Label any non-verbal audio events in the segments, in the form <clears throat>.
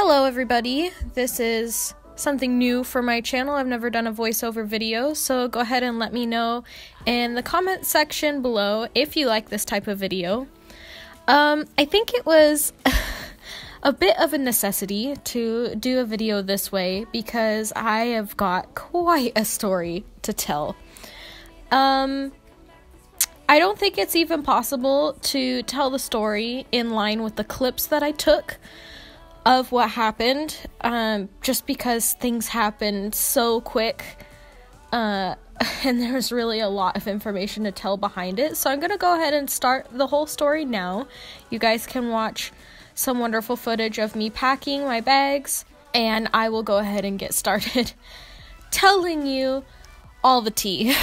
Hello, everybody. This is something new for my channel. I've never done a voiceover video, so go ahead and let me know in the comment section below if you like this type of video. Um, I think it was <laughs> a bit of a necessity to do a video this way because I have got quite a story to tell. Um, I don't think it's even possible to tell the story in line with the clips that I took of what happened, um, just because things happened so quick, uh, <laughs> and there's really a lot of information to tell behind it. So I'm gonna go ahead and start the whole story now. You guys can watch some wonderful footage of me packing my bags, and I will go ahead and get started <laughs> telling you all the tea.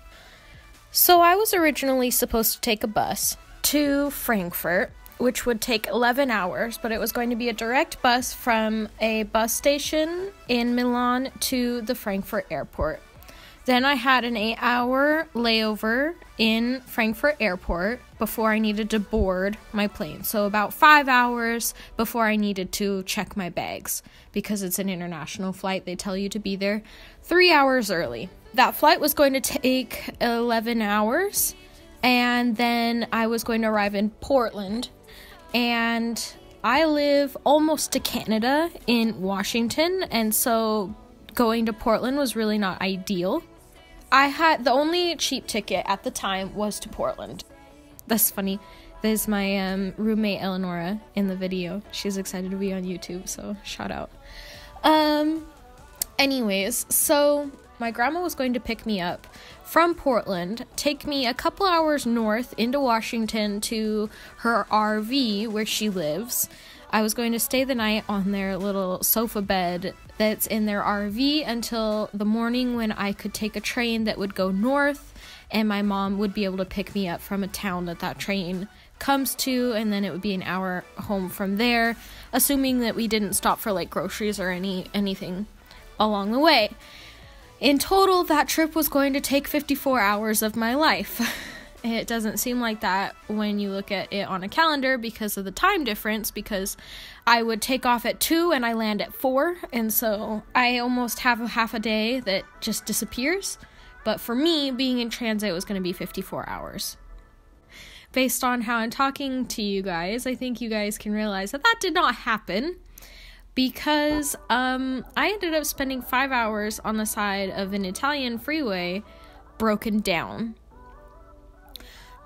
<laughs> so I was originally supposed to take a bus to Frankfurt which would take 11 hours, but it was going to be a direct bus from a bus station in Milan to the Frankfurt airport. Then I had an eight hour layover in Frankfurt airport before I needed to board my plane. So, about five hours before I needed to check my bags. Because it's an international flight, they tell you to be there three hours early. That flight was going to take 11 hours, and then I was going to arrive in Portland and I live almost to Canada in Washington, and so going to Portland was really not ideal. I had the only cheap ticket at the time was to Portland. That's funny. There's my um, roommate Eleonora in the video. She's excited to be on YouTube, so shout out. Um, anyways, so my grandma was going to pick me up from Portland, take me a couple hours north into Washington to her RV where she lives. I was going to stay the night on their little sofa bed that's in their RV until the morning when I could take a train that would go north and my mom would be able to pick me up from a town that that train comes to and then it would be an hour home from there assuming that we didn't stop for like groceries or any anything along the way in total, that trip was going to take 54 hours of my life. <laughs> it doesn't seem like that when you look at it on a calendar because of the time difference, because I would take off at 2 and I land at 4, and so I almost have a half a day that just disappears. But for me, being in transit was going to be 54 hours. Based on how I'm talking to you guys, I think you guys can realize that that did not happen because um, I ended up spending five hours on the side of an Italian freeway broken down.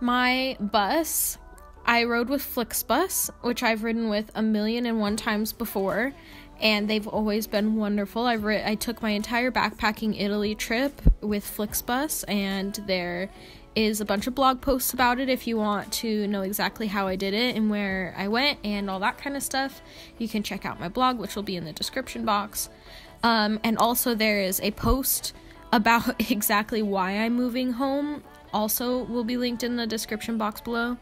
My bus, I rode with Flixbus, which I've ridden with a million and one times before, and they've always been wonderful. I've ri- I took my entire backpacking Italy trip with Flixbus, and they're is a bunch of blog posts about it if you want to know exactly how I did it and where I went and all that kind of stuff. You can check out my blog, which will be in the description box. Um, and also, there is a post about <laughs> exactly why I'm moving home, also, will be linked in the description box below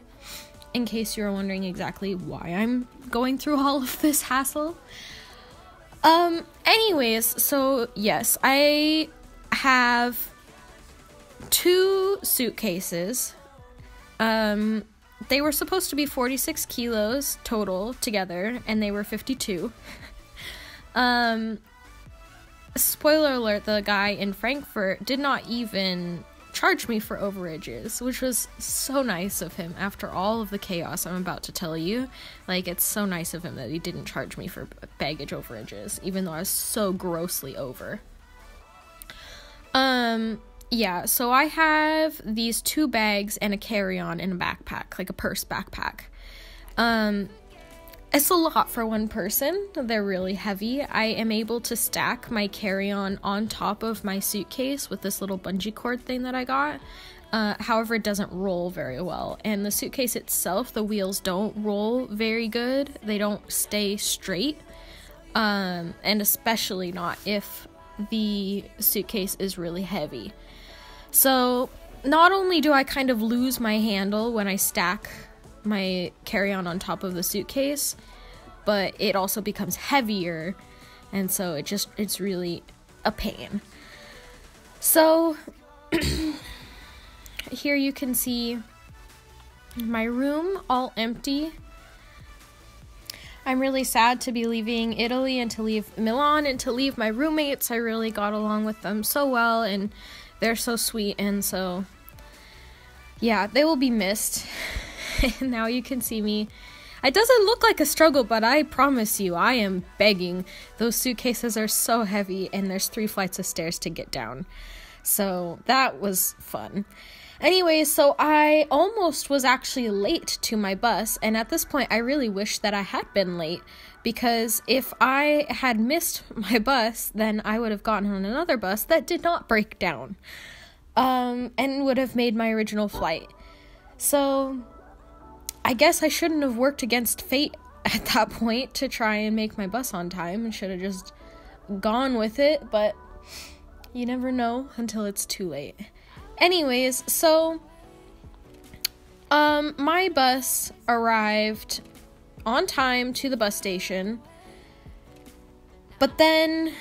in case you're wondering exactly why I'm going through all of this hassle. Um, anyways, so yes, I have two suitcases. Um, they were supposed to be 46 kilos total together, and they were 52. <laughs> um, spoiler alert the guy in Frankfurt did not even charge me for overages, which was so nice of him after all of the chaos I'm about to tell you. Like, it's so nice of him that he didn't charge me for baggage overages, even though I was so grossly over. Um, yeah, so I have these two bags and a carry-on in a backpack, like a purse backpack. Um it's a lot for one person. They're really heavy. I am able to stack my carry-on on top of my suitcase with this little bungee cord thing that I got. Uh, however, it doesn't roll very well. And the suitcase itself, the wheels don't roll very good. They don't stay straight. Um, and especially not if the suitcase is really heavy. So, not only do I kind of lose my handle when I stack my carry on on top of the suitcase, but it also becomes heavier, and so it just, it's really a pain. So, <clears throat> here you can see my room all empty. I'm really sad to be leaving Italy and to leave Milan and to leave my roommates. I really got along with them so well and they're so sweet and so yeah, they will be missed. <laughs> now you can see me. It doesn't look like a struggle, but I promise you, I am begging. Those suitcases are so heavy and there's three flights of stairs to get down. So that was fun. Anyways, so I almost was actually late to my bus, and at this point, I really wish that I had been late because if I had missed my bus, then I would have gotten on another bus that did not break down um, and would have made my original flight. So I guess I shouldn't have worked against fate <laughs> at that point to try and make my bus on time and should have just gone with it, but you never know until it's too late. Anyways, so um my bus arrived on time to the bus station. But then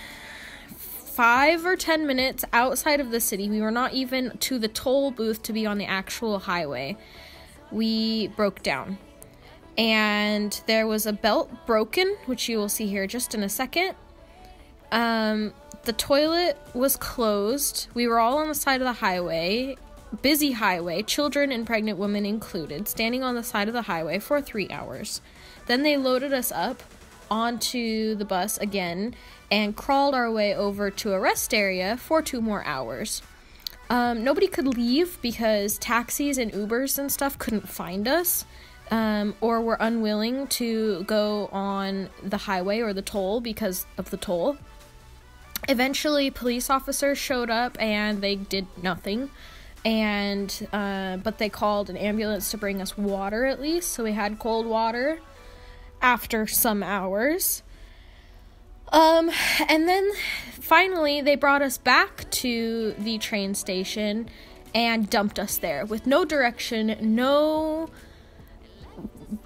5 or 10 minutes outside of the city, we were not even to the toll booth to be on the actual highway. We broke down. And there was a belt broken, which you will see here just in a second. Um, the toilet was closed. We were all on the side of the highway, busy highway, children and pregnant women included, standing on the side of the highway for three hours. Then they loaded us up onto the bus again and crawled our way over to a rest area for two more hours. Um, nobody could leave because taxis and Ubers and stuff couldn't find us. Um, or were unwilling to go on the highway or the toll because of the toll. Eventually, police officers showed up and they did nothing. And, uh, but they called an ambulance to bring us water at least. So we had cold water after some hours. Um, and then finally, they brought us back to the train station and dumped us there with no direction, no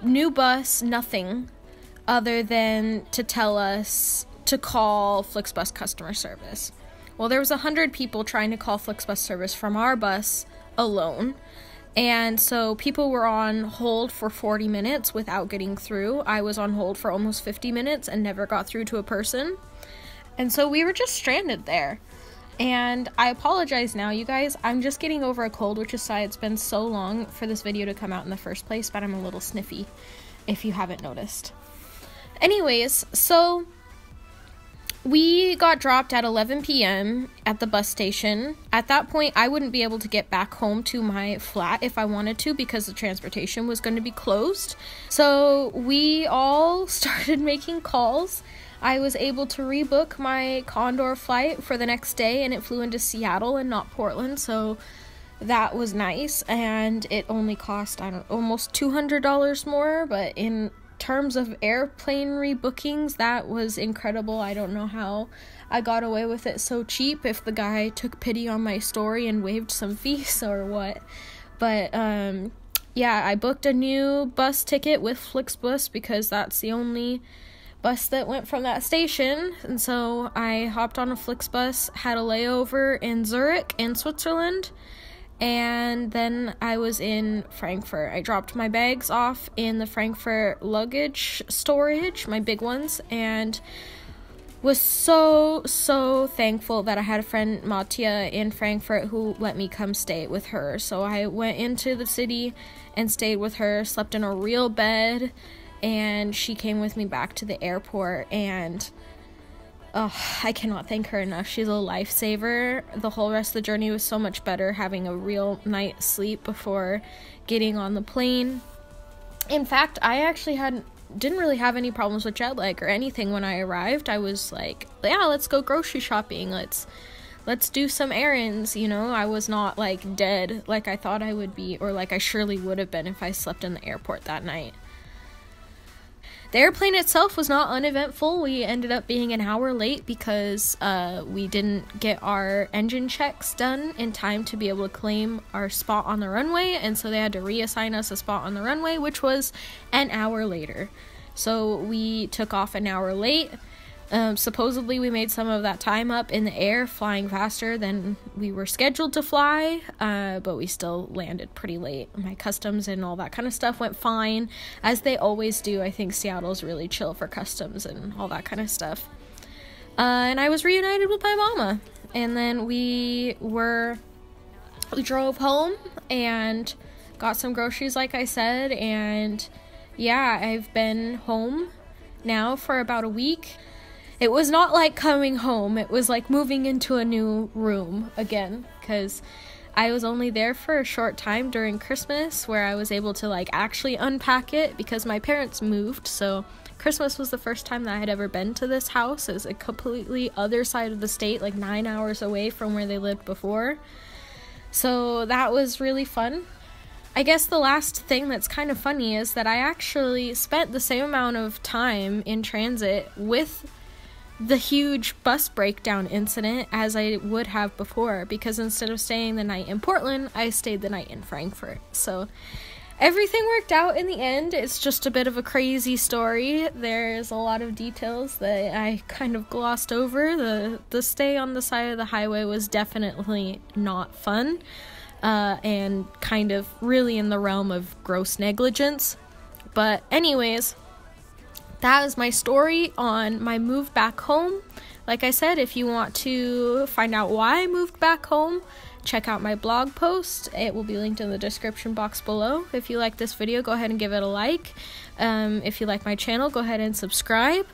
new bus, nothing other than to tell us to call Flixbus customer service. Well, there was a hundred people trying to call Flixbus service from our bus alone. And so people were on hold for 40 minutes without getting through. I was on hold for almost 50 minutes and never got through to a person. And so we were just stranded there. And I apologize now, you guys. I'm just getting over a cold, which is why it's been so long for this video to come out in the first place, but I'm a little sniffy if you haven't noticed. Anyways, so we got dropped at 11 p.m. at the bus station. At that point, I wouldn't be able to get back home to my flat if I wanted to because the transportation was going to be closed. So we all <laughs> started making calls. I was able to rebook my Condor flight for the next day and it flew into Seattle and not Portland. So that was nice and it only cost I don't almost $200 more, but in terms of airplane rebookings, that was incredible. I don't know how I got away with it so cheap if the guy took pity on my story and waived some <laughs> fees or what. But um yeah, I booked a new bus ticket with Flixbus because that's the only bus that went from that station. And so I hopped on a Flixbus, had a layover in Zurich in Switzerland and then I was in Frankfurt. I dropped my bags off in the Frankfurt luggage storage, my big ones, and was so so thankful that I had a friend Mattia in Frankfurt who let me come stay with her. So I went into the city and stayed with her, slept in a real bed, and she came with me back to the airport and oh, I cannot thank her enough. She's a lifesaver. The whole rest of the journey was so much better having a real night's sleep before getting on the plane. In fact, I actually had didn't really have any problems with jet lag or anything when I arrived. I was like, yeah, let's go grocery shopping. Let's let's do some errands, you know. I was not like dead like I thought I would be or like I surely would have been if I slept in the airport that night. The airplane itself was not uneventful. We ended up being an hour late because uh, we didn't get our engine checks done in time to be able to claim our spot on the runway, and so they had to reassign us a spot on the runway, which was an hour later. So we took off an hour late. Um, supposedly, we made some of that time up in the air, flying faster than we were scheduled to fly, uh, but we still landed pretty late. My customs and all that kind of stuff went fine, as they always do. I think Seattle's really chill for customs and all that kind of stuff. Uh, and I was reunited with my mama, and then we were we drove home and got some groceries, like I said, and yeah, I've been home now for about a week. It was not like coming home, it was like moving into a new room again because I was only there for a short time during Christmas where I was able to like actually unpack it because my parents moved. So Christmas was the first time that I had ever been to this house. It was a completely other side of the state, like 9 hours away from where they lived before. So that was really fun. I guess the last thing that's kind of funny is that I actually spent the same amount of time in transit with the huge bus breakdown incident as I would have before because instead of staying the night in Portland, I stayed the night in Frankfurt. So everything worked out in the end. It's just a bit of a crazy story. There's a lot of details that I kind of glossed over. The the stay on the side of the highway was definitely not fun. Uh, and kind of really in the realm of gross negligence. But anyways, that is my story on my move back home. Like I said, if you want to find out why I moved back home, check out my blog post. It will be linked in the description box below. If you like this video, go ahead and give it a like. Um, if you like my channel, go ahead and subscribe.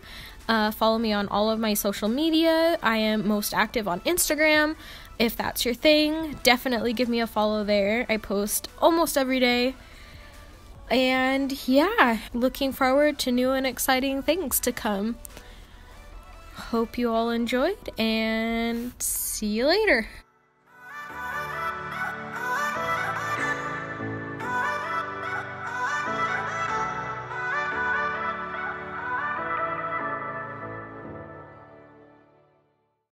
Uh, follow me on all of my social media. I am most active on Instagram. If that's your thing, definitely give me a follow there. I post almost every day. And yeah, looking forward to new and exciting things to come. Hope you all enjoyed and see you later.